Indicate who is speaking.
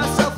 Speaker 1: myself.